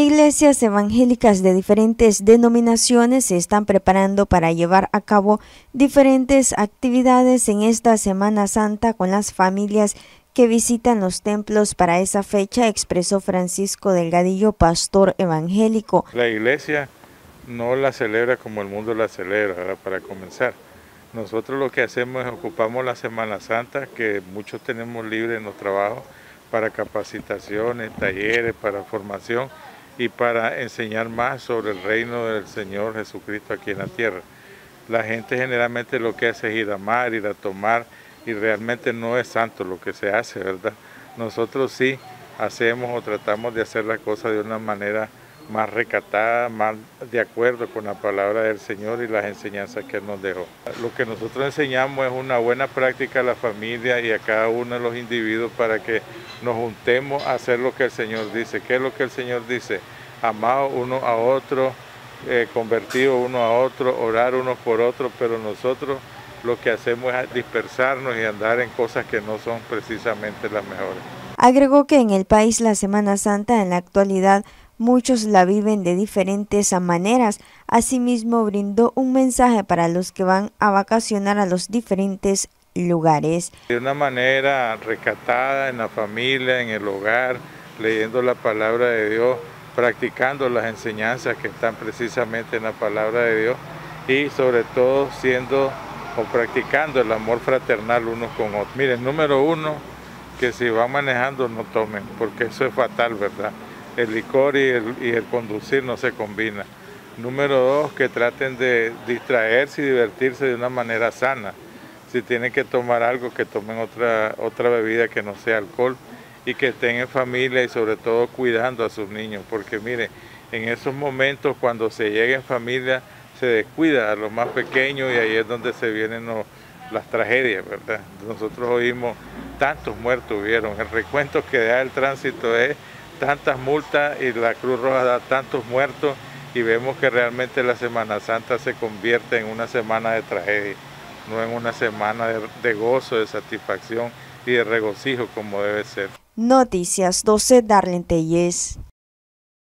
Iglesias evangélicas de diferentes denominaciones se están preparando para llevar a cabo diferentes actividades en esta Semana Santa con las familias que visitan los templos para esa fecha, expresó Francisco Delgadillo, pastor evangélico. La iglesia no la celebra como el mundo la celebra, para comenzar. Nosotros lo que hacemos es ocupamos la Semana Santa, que muchos tenemos libre en los trabajos, para capacitaciones, talleres, para formación y para enseñar más sobre el reino del Señor Jesucristo aquí en la tierra. La gente generalmente lo que hace es ir a amar, ir a tomar y realmente no es santo lo que se hace, ¿verdad? Nosotros sí hacemos o tratamos de hacer las cosas de una manera más recatada, más de acuerdo con la palabra del Señor y las enseñanzas que Él nos dejó. Lo que nosotros enseñamos es una buena práctica a la familia y a cada uno de los individuos para que nos juntemos a hacer lo que el Señor dice. ¿Qué es lo que el Señor dice? Amado uno a otro, eh, convertido uno a otro, orar unos por otros, pero nosotros lo que hacemos es dispersarnos y andar en cosas que no son precisamente las mejores. Agregó que en el país la Semana Santa en la actualidad Muchos la viven de diferentes maneras. Asimismo, brindó un mensaje para los que van a vacacionar a los diferentes lugares. De una manera recatada en la familia, en el hogar, leyendo la palabra de Dios, practicando las enseñanzas que están precisamente en la palabra de Dios y sobre todo siendo o practicando el amor fraternal unos con otros. Miren, número uno, que si van manejando no tomen, porque eso es fatal, ¿verdad? El licor y el, conducir no se combina. Número dos, que traten de distraerse y divertirse de una manera sana. Si tienen que tomar algo, que tomen otra, otra bebida que no sea alcohol y que estén en familia y sobre todo cuidando a sus niños, porque mire, en esos momentos cuando se llega en familia se descuida a los más pequeños y ahí es donde se vienen las tragedias, ¿verdad? Nosotros oímos tantos muertos hubieron, el recuento que da el tránsito es tantas multas y la Cruz Roja da tantos muertos y vemos que realmente la Semana Santa se convierte en una semana de tragedia, no en una semana de, gozo, de satisfacción y de regocijo como debe ser. Noticias 12 Darlene.